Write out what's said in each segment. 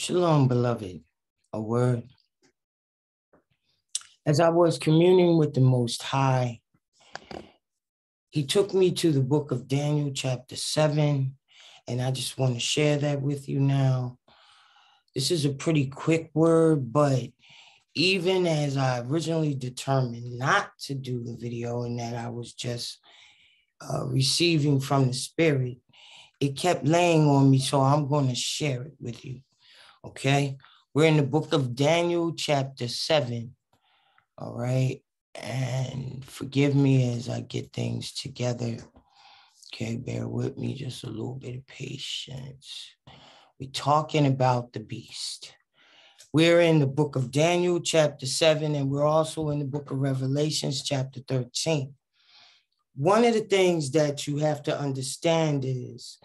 Shalom, beloved. A word. As I was communing with the Most High, he took me to the book of Daniel, chapter 7, and I just want to share that with you now. This is a pretty quick word, but even as I originally determined not to do the video and that I was just uh, receiving from the Spirit, it kept laying on me, so I'm going to share it with you. Okay? We're in the book of Daniel, chapter 7. All right. And forgive me as I get things together. Okay, bear with me just a little bit of patience. We're talking about the beast. We're in the book of Daniel, chapter 7, and we're also in the book of Revelations, chapter 13. One of the things that you have to understand is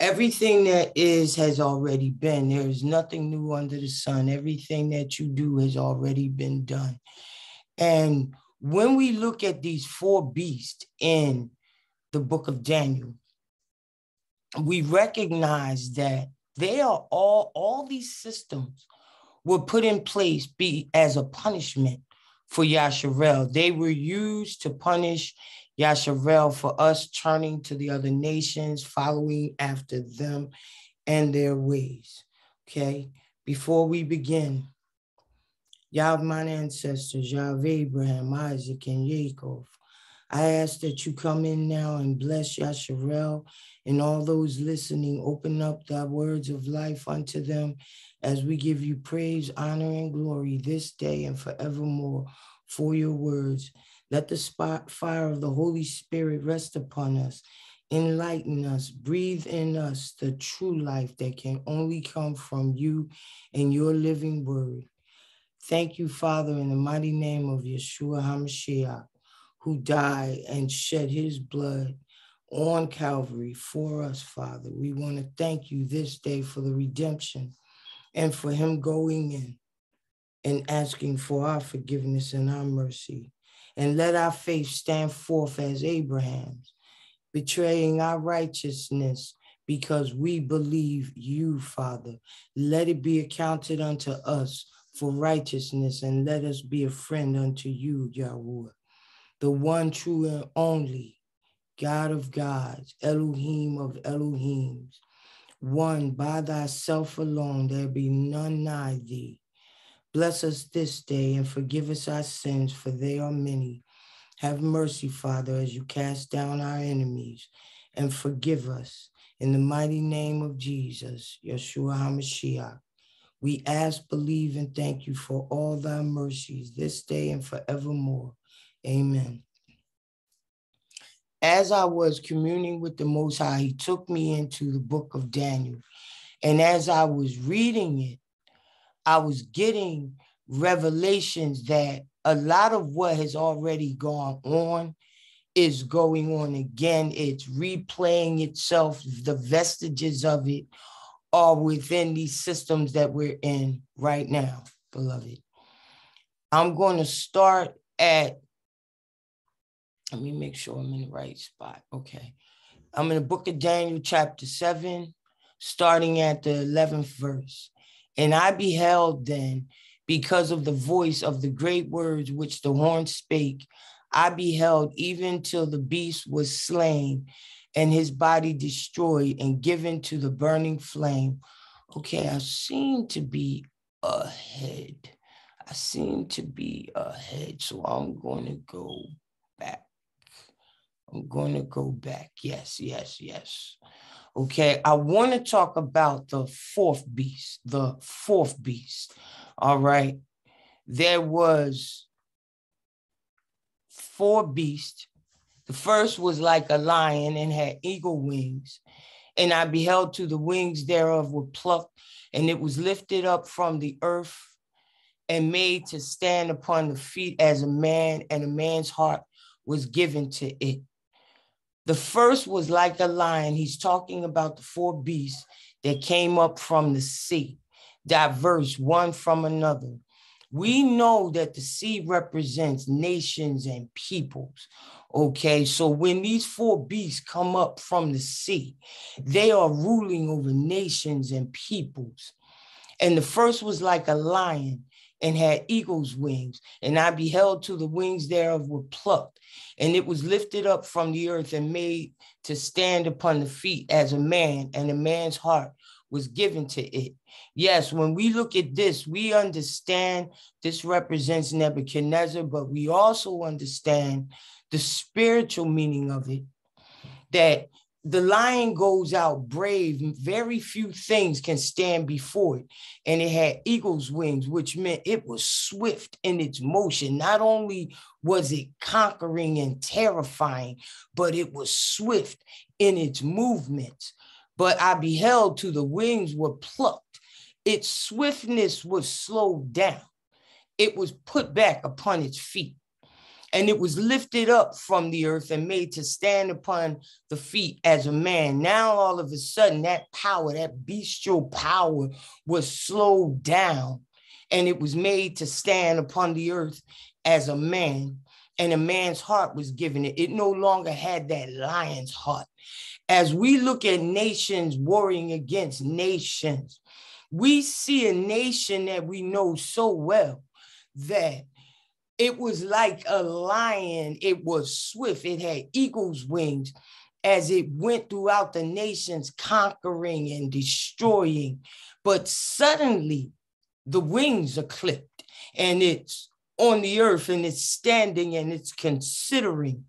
everything that is has already been. There is nothing new under the sun. Everything that you do has already been done. And when we look at these four beasts in the book of Daniel, we recognize that they are all, all these systems were put in place be as a punishment for Yasharel. They were used to punish Yasharel for us turning to the other nations, following after them and their ways. Okay, before we begin, Yah of my ancestors, Yah of Abraham, Isaac, and Jacob, I ask that you come in now and bless Yasharel and all those listening. Open up thy words of life unto them as we give you praise, honor, and glory this day and forevermore for your words. Let the spot fire of the Holy Spirit rest upon us, enlighten us, breathe in us the true life that can only come from you and your living word. Thank you, Father, in the mighty name of Yeshua HaMashiach, who died and shed his blood on Calvary for us, Father. We want to thank you this day for the redemption and for him going in and asking for our forgiveness and our mercy and let our faith stand forth as Abraham's, betraying our righteousness because we believe you, Father. Let it be accounted unto us for righteousness, and let us be a friend unto you, Yahweh, the one true and only God of gods, Elohim of Elohims, one by thyself alone, there be none nigh thee. Bless us this day and forgive us our sins, for they are many. Have mercy, Father, as you cast down our enemies and forgive us. In the mighty name of Jesus, Yeshua HaMashiach, we ask, believe, and thank you for all thy mercies this day and forevermore. Amen. As I was communing with the Most High, he took me into the book of Daniel. And as I was reading it, I was getting revelations that a lot of what has already gone on is going on again. It's replaying itself. The vestiges of it are within these systems that we're in right now, beloved. I'm going to start at, let me make sure I'm in the right spot. Okay. I'm in the book of Daniel, chapter 7, starting at the 11th verse. And I beheld then, because of the voice of the great words which the horn spake, I beheld even till the beast was slain and his body destroyed and given to the burning flame. Okay, I seem to be ahead. I seem to be ahead. So I'm going to go back. I'm going to go back. Yes, yes, yes. Okay, I want to talk about the fourth beast, the fourth beast. All right. There was four beasts. The first was like a lion and had eagle wings. And I beheld to the wings thereof were plucked, and it was lifted up from the earth and made to stand upon the feet as a man, and a man's heart was given to it. The first was like a lion. He's talking about the four beasts that came up from the sea, diverse one from another. We know that the sea represents nations and peoples. Okay, so when these four beasts come up from the sea, they are ruling over nations and peoples. And the first was like a lion and had eagle's wings. And I beheld to the wings thereof were plucked, and it was lifted up from the earth and made to stand upon the feet as a man, and a man's heart was given to it. Yes, when we look at this, we understand this represents Nebuchadnezzar, but we also understand the spiritual meaning of it that the lion goes out brave. Very few things can stand before it. And it had eagle's wings, which meant it was swift in its motion. Not only was it conquering and terrifying, but it was swift in its movements. But I beheld till the wings were plucked. Its swiftness was slowed down. It was put back upon its feet and it was lifted up from the earth and made to stand upon the feet as a man. Now, all of a sudden, that power, that bestial power, was slowed down and it was made to stand upon the earth as a man. And a man's heart was given it. It no longer had that lion's heart. As we look at nations warring against nations, we see a nation that we know so well that it was like a lion. It was swift. It had eagle's wings as it went throughout the nations, conquering and destroying. But suddenly, the wings are clipped and it's on the earth and it's standing and it's considering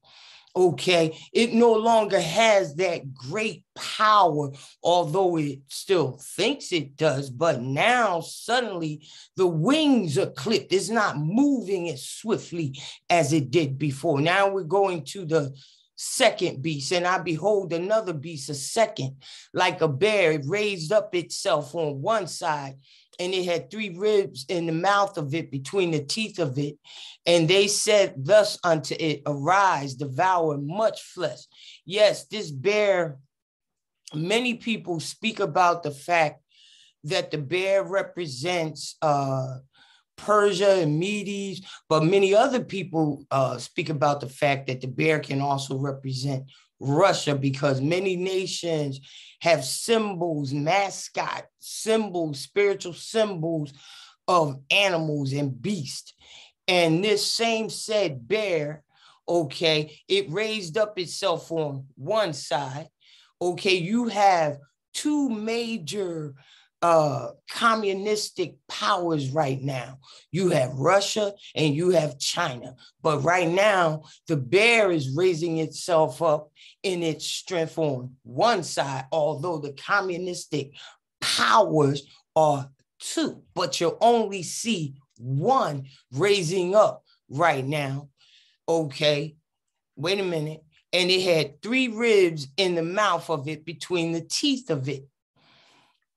okay? It no longer has that great power although it still thinks it does but now suddenly the wings are clipped. It's not moving as swiftly as it did before. Now we're going to the second beast, and I behold another beast, a second, like a bear. It raised up itself on one side, and it had three ribs in the mouth of it, between the teeth of it. And they said thus unto it, Arise, devour much flesh. Yes, this bear, many people speak about the fact that the bear represents uh, Persia and Medes, but many other people uh, speak about the fact that the bear can also represent Russia because many nations have symbols, mascot symbols, spiritual symbols of animals and beasts. And this same said bear, okay, it raised up itself on one side. Okay, you have two major uh, communistic powers right now. You have Russia and you have China. But right now, the bear is raising itself up in its strength on one side, although the communistic powers are two, but you only see one raising up right now. Okay, wait a minute. And it had three ribs in the mouth of it between the teeth of it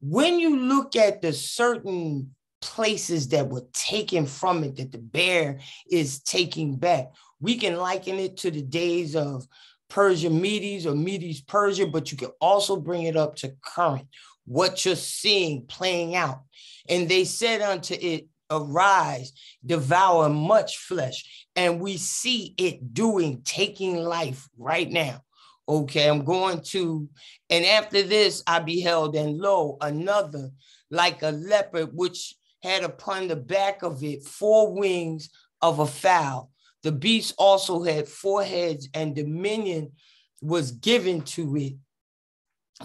when you look at the certain places that were taken from it that the bear is taking back, we can liken it to the days of Persia Medes or Medes Persia, but you can also bring it up to current, what you're seeing playing out. And they said unto it, Arise, devour much flesh. And we see it doing, taking life right now. Okay, I'm going to, and after this I beheld, and lo, another like a leopard, which had upon the back of it four wings of a fowl. The beast also had four heads, and dominion was given to it.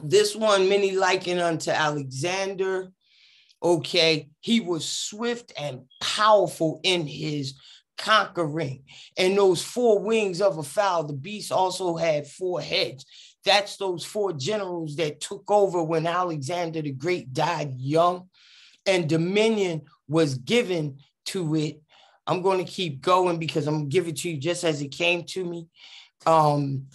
This one, many liken unto Alexander. Okay, he was swift and powerful in his conquering. And those four wings of a fowl, the beast also had four heads. That's those four generals that took over when Alexander the Great died young, and dominion was given to it. I'm going to keep going because I'm going to give it to you just as it came to me. Um,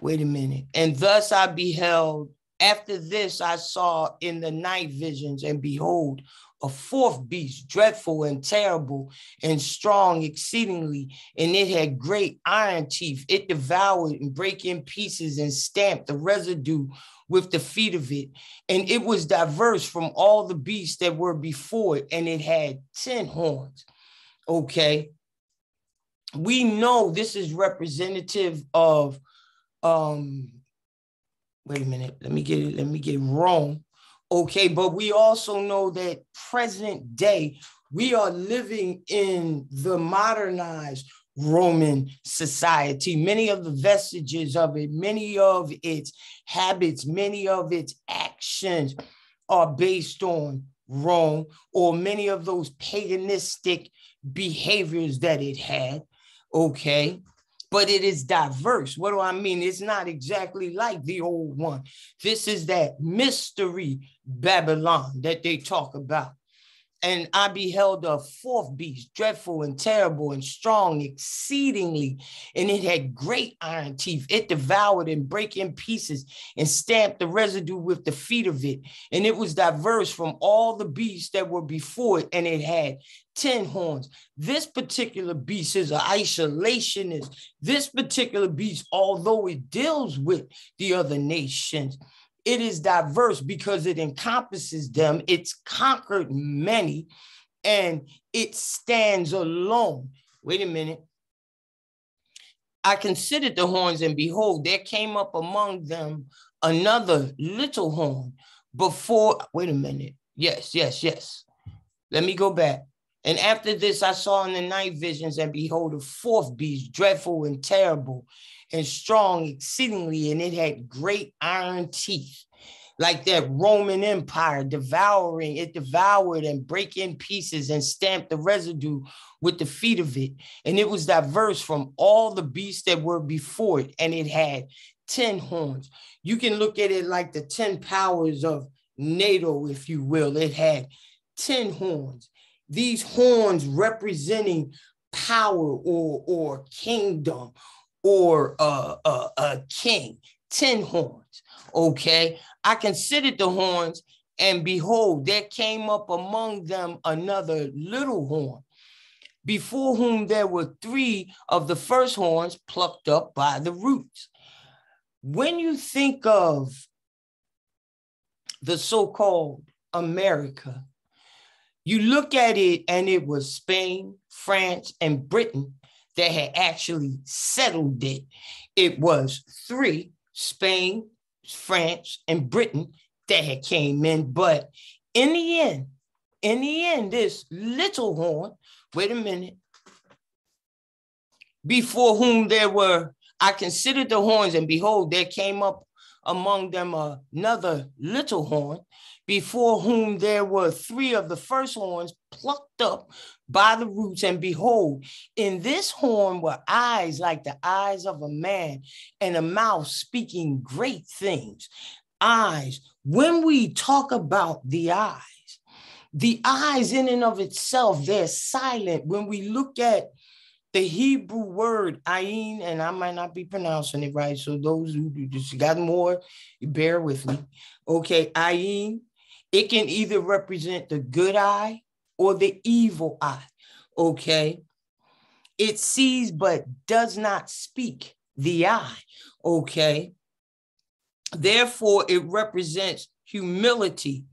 wait a minute. And thus I beheld after this, I saw in the night visions, and behold, a fourth beast, dreadful and terrible and strong exceedingly, and it had great iron teeth. It devoured and brake in pieces and stamped the residue with the feet of it. And it was diverse from all the beasts that were before it, and it had 10 horns. Okay. we know this is representative of um wait a minute let me get it let me get Rome okay but we also know that present day we are living in the modernized Roman society. Many of the vestiges of it, many of its habits, many of its actions are based on Rome, or many of those paganistic behaviors that it had. Okay. But it is diverse. What do I mean? It's not exactly like the old one. This is that mystery Babylon that they talk about. And I beheld a fourth beast, dreadful and terrible and strong exceedingly. And it had great iron teeth. It devoured and brake in pieces and stamped the residue with the feet of it. And it was diverse from all the beasts that were before it. And it had 10 horns. This particular beast is an isolationist. This particular beast, although it deals with the other nations, it is diverse because it encompasses them, it's conquered many, and it stands alone. Wait a minute. I considered the horns, and behold, there came up among them another little horn before. Wait a minute. Yes, yes, yes. Let me go back. And after this, I saw in the night visions, and behold, a fourth beast, dreadful and terrible, and strong exceedingly, and it had great iron teeth, like that Roman Empire devouring, it devoured and break in pieces and stamped the residue with the feet of it. And it was diverse from all the beasts that were before it, and it had 10 horns. You can look at it like the 10 powers of NATO, if you will. It had 10 horns. These horns representing power or, or kingdom or uh, uh, a king, 10 horns. Okay. I considered the horns, and behold, there came up among them another little horn, before whom there were three of the first horns plucked up by the roots. When you think of the so called America, you look at it and it was Spain, France, and Britain that had actually settled it. It was three Spain, France, and Britain that had came in. But in the end, in the end, this little horn, wait a minute, before whom there were, I considered the horns, and behold, there came up among them another little horn, before whom there were three of the first horns plucked up by the roots. And behold, in this horn were eyes like the eyes of a man, and a mouth speaking great things. Eyes. When we talk about the eyes, the eyes in and of itself, they're silent. When we look at the Hebrew word ayin, and I might not be pronouncing it right. So those who just got more, bear with me. Okay, ayin, it can either represent the good eye or the evil eye. Okay. It sees but does not speak the eye. Okay. Therefore, it represents humility.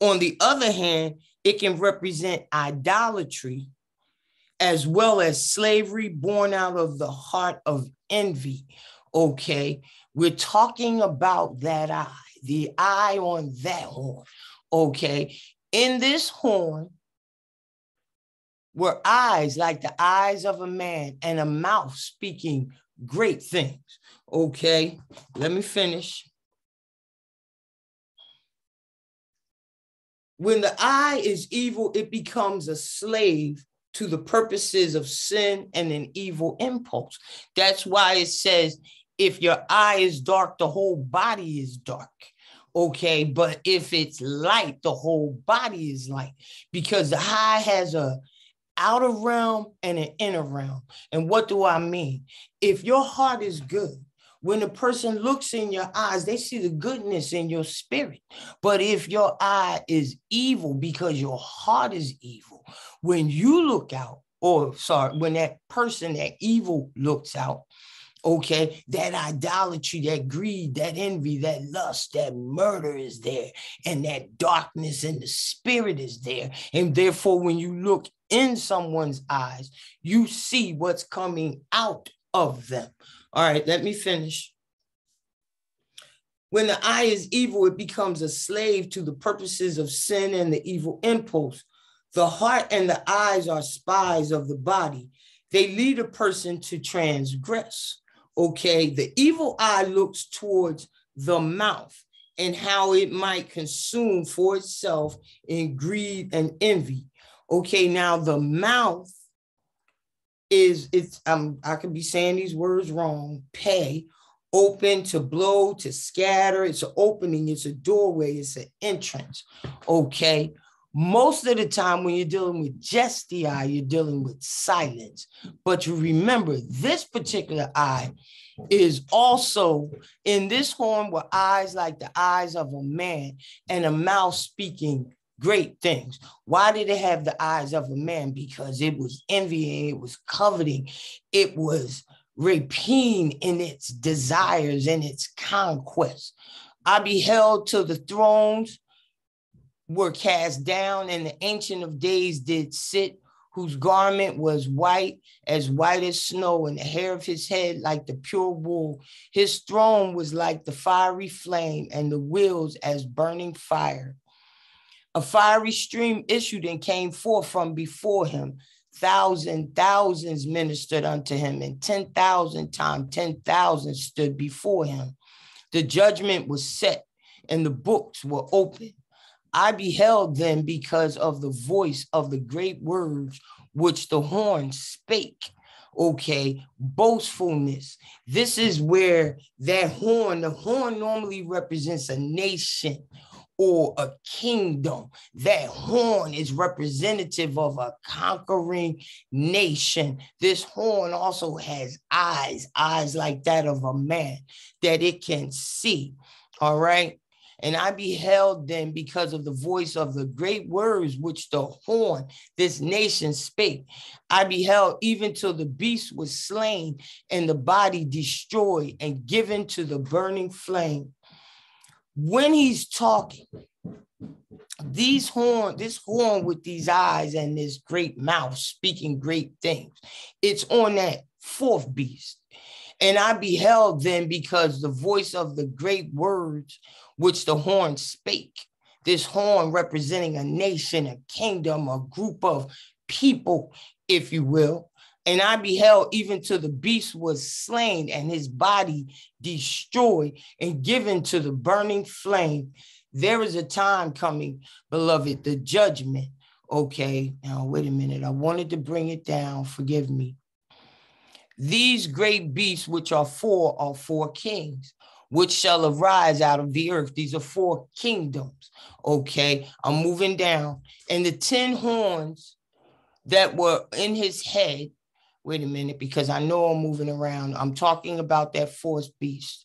On the other hand, it can represent idolatry as well as slavery born out of the heart of envy. Okay. We're talking about that eye, the eye on that horn. Okay. In this horn were eyes like the eyes of a man and a mouth speaking great things. Okay. Let me finish. When the eye is evil, it becomes a slave to the purposes of sin and an evil impulse. That's why it says, if your eye is dark, the whole body is dark. Okay, but if it's light, the whole body is light because the eye has a outer realm and an inner realm. And what do I mean? If your heart is good, when a person looks in your eyes, they see the goodness in your spirit. But if your eye is evil because your heart is evil, when you look out, or sorry, when that person, that evil looks out, Okay, that idolatry, that greed, that envy, that lust, that murder is there, and that darkness and the spirit is there. And therefore, when you look in someone's eyes, you see what's coming out of them. All right, let me finish. When the eye is evil, it becomes a slave to the purposes of sin and the evil impulse. The heart and the eyes are spies of the body. They lead a person to transgress. Okay, the evil eye looks towards the mouth and how it might consume for itself in greed and envy. Okay, now the mouth is it's um I could be saying these words wrong. Pay open to blow to scatter. It's an opening. It's a doorway. It's an entrance. Okay. Most of the time, when you're dealing with just the eye, you're dealing with silence. But you remember, this particular eye is also in this horn were eyes like the eyes of a man and a mouth speaking great things. Why did it have the eyes of a man? Because it was envying, it was coveting, it was rapine in its desires and its conquest. I beheld to the thrones were cast down, and the Ancient of Days did sit, whose garment was white, as white as snow, and the hair of his head like the pure wool. His throne was like the fiery flame, and the wheels as burning fire. A fiery stream issued and came forth from before him. Thousand thousands ministered unto him, and 10,000 times 10,000 stood before him. The judgment was set, and the books were opened. I beheld them because of the voice of the great words which the horn spake. Okay, boastfulness. This is where that horn, the horn normally represents a nation or a kingdom. That horn is representative of a conquering nation. This horn also has eyes, eyes like that of a man that it can see. All right. And I beheld them because of the voice of the great words which the horn, this nation spake. I beheld even till the beast was slain and the body destroyed and given to the burning flame. When he's talking, these horn, this horn with these eyes and this great mouth speaking great things, it's on that fourth beast. And I beheld them because the voice of the great words which the horn spake. This horn representing a nation, a kingdom, a group of people, if you will. And I beheld even to the beast was slain and his body destroyed and given to the burning flame. There is a time coming, beloved, the judgment. Okay, now wait a minute. I wanted to bring it down. Forgive me. These great beasts, which are four, are four kings which shall arise out of the earth. These are four kingdoms. Okay, I'm moving down. And the 10 horns that were in his head, wait a minute, because I know I'm moving around. I'm talking about that fourth beast.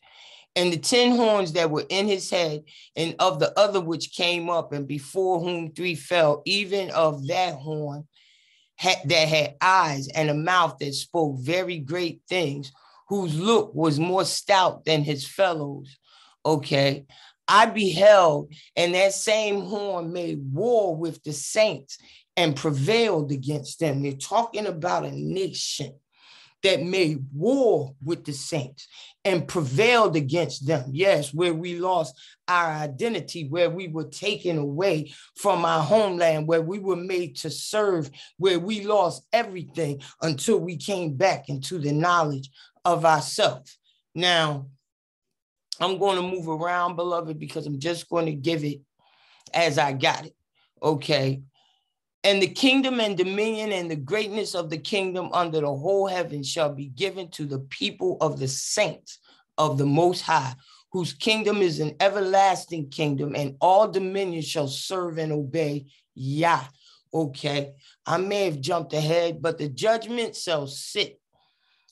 And the 10 horns that were in his head, and of the other which came up, and before whom three fell, even of that horn that had eyes and a mouth that spoke very great things, whose look was more stout than his fellows. Okay. I beheld, and that same horn made war with the saints and prevailed against them. They're talking about a nation that made war with the saints and prevailed against them. Yes, where we lost our identity, where we were taken away from our homeland, where we were made to serve, where we lost everything until we came back into the knowledge of ourselves. Now, I'm going to move around, beloved, because I'm just going to give it as I got it. Okay. And the kingdom and dominion and the greatness of the kingdom under the whole heaven shall be given to the people of the saints of the Most High, whose kingdom is an everlasting kingdom, and all dominion shall serve and obey Yah. Okay, I may have jumped ahead, but the judgment shall sit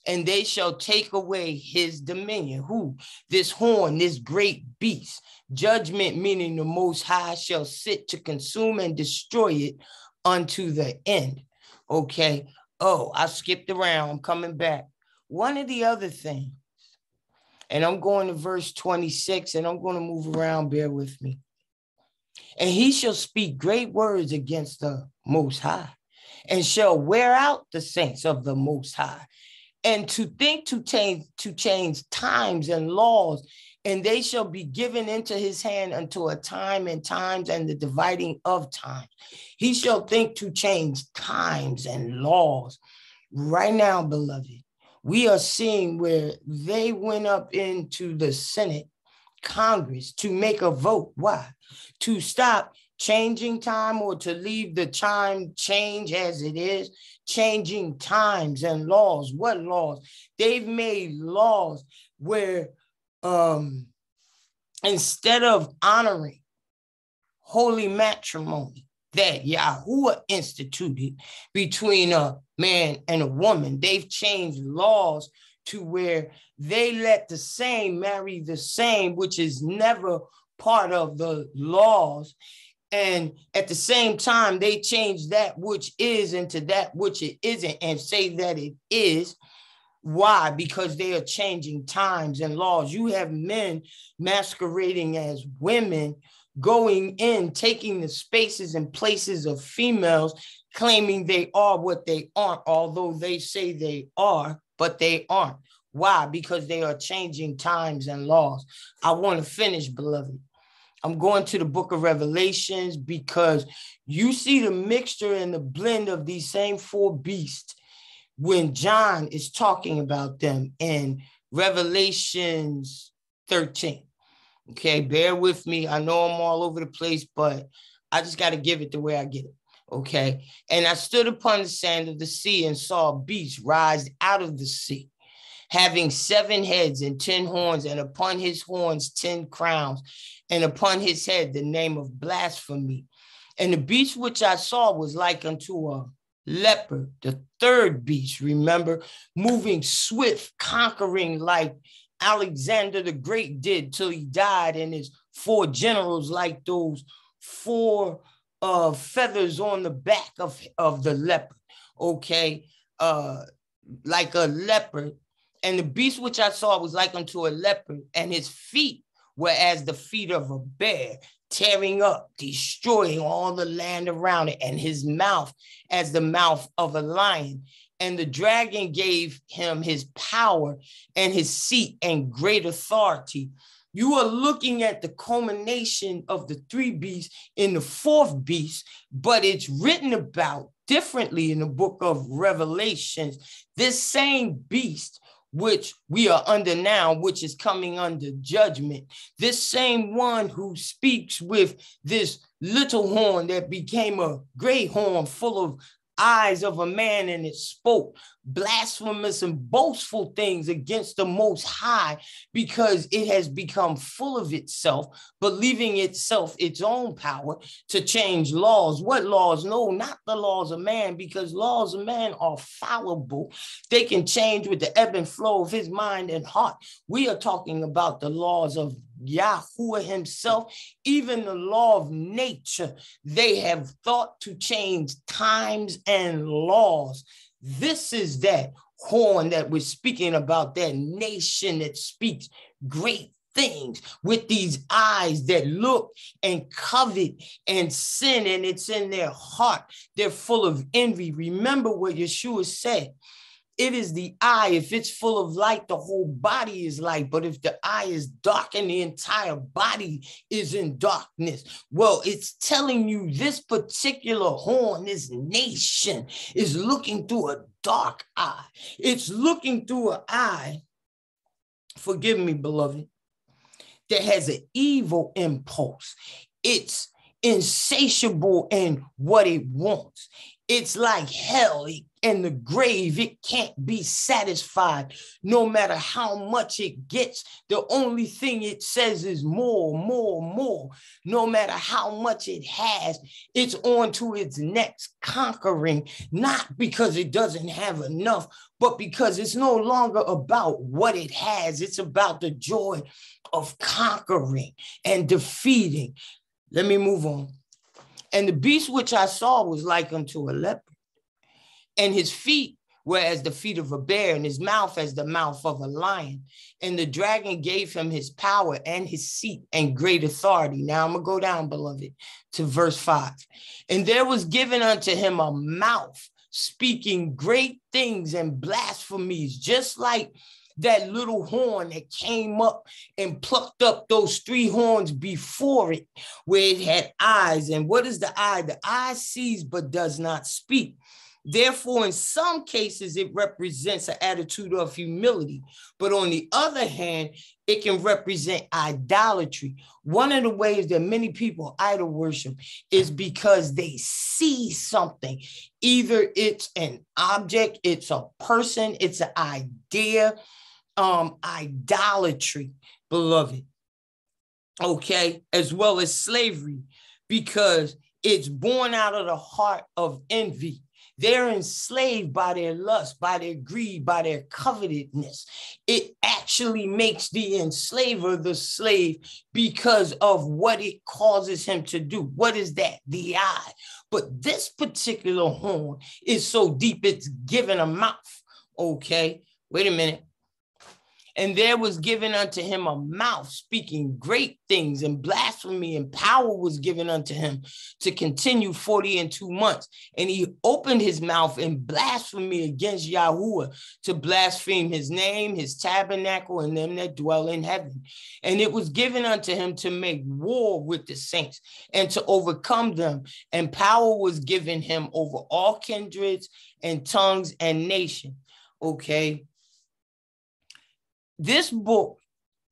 and they shall take away his dominion. Who? This horn, this great beast. Judgment, meaning the Most High, shall sit to consume and destroy it unto the end. Okay. Oh, I skipped around. I'm coming back. One of the other things, And I'm going to verse 26, and I'm going to move around. Bear with me. And he shall speak great words against the Most High, and shall wear out the saints of the Most High. And to think to change to change times and laws, and they shall be given into his hand until a time and times and the dividing of time. He shall think to change times and laws. Right now, beloved, we are seeing where they went up into the Senate, Congress to make a vote. Why? To stop changing time or to leave the time change as it is, changing times and laws. What laws? They've made laws where um, instead of honoring holy matrimony that Yahuwah instituted between a man and a woman, they've changed laws to where they let the same marry the same, which is never part of the laws. And at the same time, they change that which is into that which it isn't and say that it is. Why? Because they are changing times and laws. You have men masquerading as women going in, taking the spaces and places of females, claiming they are what they aren't, although they say they are, but they aren't. Why? Because they are changing times and laws. I want to finish, beloved. I'm going to the book of Revelations because you see the mixture and the blend of these same four beasts when John is talking about them in Revelations 13. Okay, bear with me. I know I'm all over the place, but I just got to give it the way I get it. Okay. And I stood upon the sand of the sea and saw a beast rise out of the sea, having seven heads and ten horns, and upon his horns ten crowns, and upon his head the name of blasphemy. And the beast which I saw was like unto a leopard, the third beast, remember, moving swift, conquering like Alexander the Great did till he died, and his four generals like those four uh, feathers on the back of, of the leopard, okay? Uh, like a leopard. And the beast which I saw was like unto a leopard, and his feet were as the feet of a bear, tearing up, destroying all the land around it, and his mouth as the mouth of a lion. And the dragon gave him his power and his seat and great authority. You are looking at the culmination of the three beasts in the fourth beast, but it's written about differently in the book of Revelations. This same beast which we are under now, which is coming under judgment. This same one who speaks with this little horn that became a great horn full of eyes of a man and it spoke blasphemous and boastful things against the most high because it has become full of itself believing itself its own power to change laws. What laws? No not the laws of man because laws of man are fallible. They can change with the ebb and flow of his mind and heart. We are talking about the laws of Yahuwah himself, even the law of nature, they have thought to change times and laws. This is that horn that we're speaking about, that nation that speaks great things with these eyes that look and covet and sin, and it's in their heart. They're full of envy. Remember what Yeshua said it is the eye. If it's full of light, the whole body is light. But if the eye is dark and the entire body is in darkness, well, it's telling you this particular horn, this nation is looking through a dark eye. It's looking through an eye, forgive me, beloved, that has an evil impulse. It's insatiable in what it wants. It's like hell. And the grave, it can't be satisfied no matter how much it gets. The only thing it says is more, more, more. No matter how much it has, it's on to its next conquering, not because it doesn't have enough, but because it's no longer about what it has. It's about the joy of conquering and defeating. Let me move on. And the beast which I saw was like unto a leopard and his feet were as the feet of a bear, and his mouth as the mouth of a lion. And the dragon gave him his power and his seat and great authority. Now I'm going to go down, beloved, to verse five. And there was given unto him a mouth speaking great things and blasphemies, just like that little horn that came up and plucked up those three horns before it, where it had eyes. And what is the eye? The eye sees but does not speak. Therefore, in some cases, it represents an attitude of humility. But on the other hand, it can represent idolatry. One of the ways that many people idol worship is because they see something. Either it's an object, it's a person, it's an idea, um, idolatry, beloved. Okay, as well as slavery, because it's born out of the heart of envy. They're enslaved by their lust, by their greed, by their covetousness. It actually makes the enslaver the slave because of what it causes him to do. What is that? The eye. But this particular horn is so deep, it's given a mouth. Okay, wait a minute. And there was given unto him a mouth speaking great things, and blasphemy and power was given unto him to continue 40 and two months. And he opened his mouth in blasphemy against Yahuwah to blaspheme his name, his tabernacle, and them that dwell in heaven. And it was given unto him to make war with the saints and to overcome them. And power was given him over all kindreds and tongues and nation. Okay this book,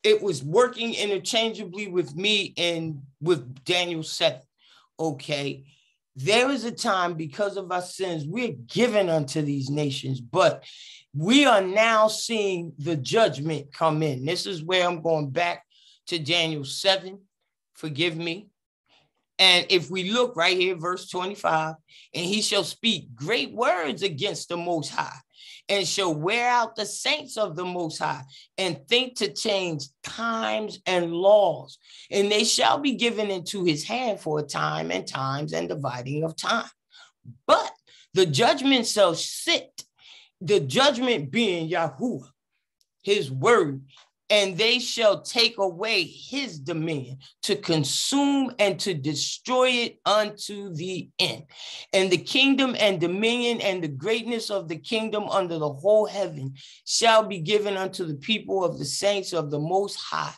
it was working interchangeably with me and with Daniel 7. Okay. There is a time because of our sins, we're given unto these nations, but we are now seeing the judgment come in. This is where I'm going back to Daniel 7. Forgive me. And if we look right here, verse 25, and he shall speak great words against the Most High and shall wear out the saints of the Most High and think to change times and laws. And they shall be given into his hand for a time and times and dividing of time. But the judgment shall sit, the judgment being Yahuwah, his word, and they shall take away his dominion to consume and to destroy it unto the end. And the kingdom and dominion and the greatness of the kingdom under the whole heaven shall be given unto the people of the saints of the Most High.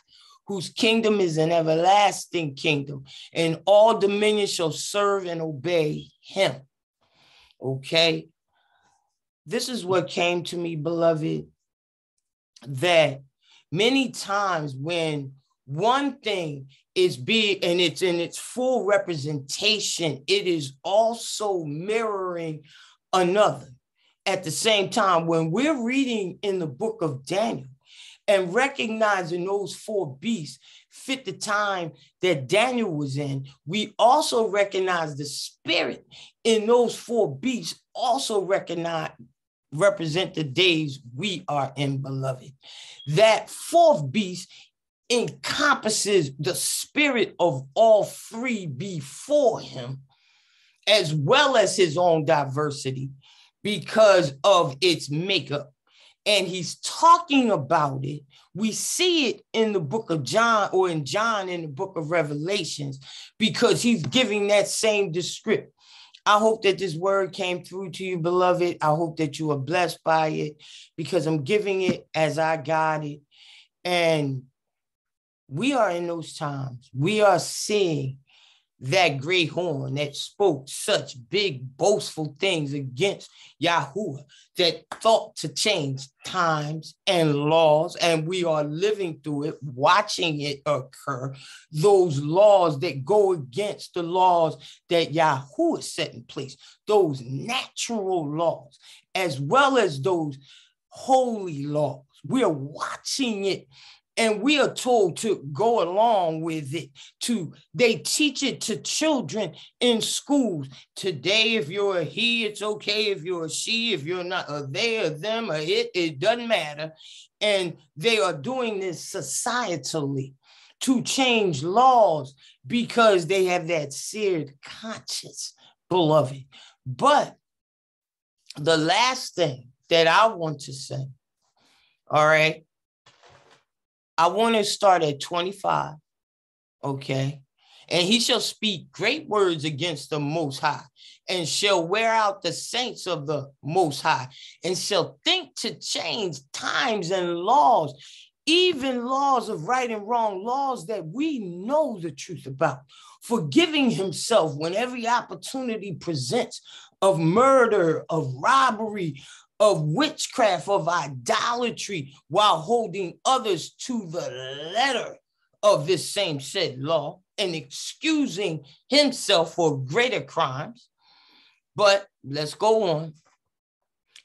Whose kingdom is an everlasting kingdom, and all dominion shall serve and obey him. Okay. This is what came to me, beloved, that many times when one thing is being and it's in its full representation, it is also mirroring another. At the same time, when we're reading in the book of Daniel and recognizing those four beasts fit the time that Daniel was in, we also recognize the spirit in those four beasts, also recognize represent the days we are in, beloved. That fourth beast encompasses the spirit of all three before him, as well as his own diversity because of its makeup. And he's talking about it. We see it in the book of John or in John in the book of Revelations because he's giving that same description I hope that this word came through to you, beloved. I hope that you are blessed by it because I'm giving it as I got it. And we are in those times. We are seeing that great horn that spoke such big, boastful things against Yahuwah that thought to change times and laws, and we are living through it, watching it occur. Those laws that go against the laws that Yahuwah set in place, those natural laws, as well as those holy laws. We are watching it and we are told to go along with it to they teach it to children in schools today if you're a he it's okay if you're a she if you're not a they or them or it it doesn't matter and they are doing this societally to change laws because they have that seared conscience beloved but the last thing that I want to say. All right. I want to start at 25. Okay. And he shall speak great words against the Most High, and shall wear out the saints of the Most High, and shall think to change times and laws, even laws of right and wrong, laws that we know the truth about, forgiving himself when every opportunity presents of murder, of robbery, of witchcraft, of idolatry, while holding others to the letter of this same said law and excusing himself for greater crimes. But let's go on.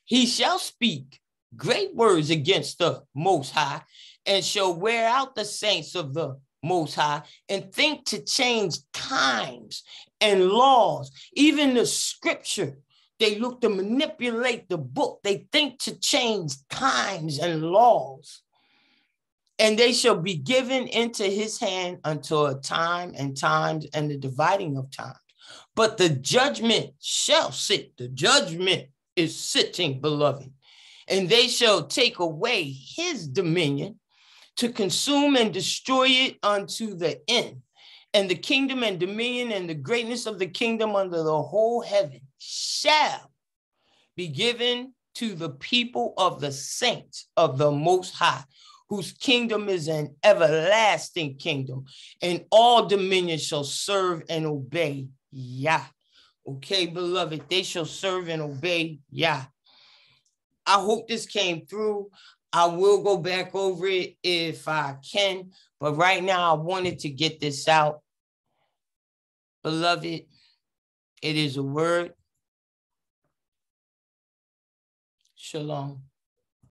He shall speak great words against the Most High and shall wear out the saints of the Most High and think to change times and laws, even the scripture. They look to manipulate the book. They think to change times and laws and they shall be given into his hand until a time and times and the dividing of times. But the judgment shall sit. The judgment is sitting, beloved. And they shall take away his dominion to consume and destroy it unto the end. And the kingdom and dominion and the greatness of the kingdom under the whole heaven shall be given to the people of the saints of the Most High, whose kingdom is an everlasting kingdom, and all dominion shall serve and obey Yah. Okay, beloved, they shall serve and obey Yah. I hope this came through. I will go back over it if I can, but right now I wanted to get this out. Beloved, it is a word. Shalom.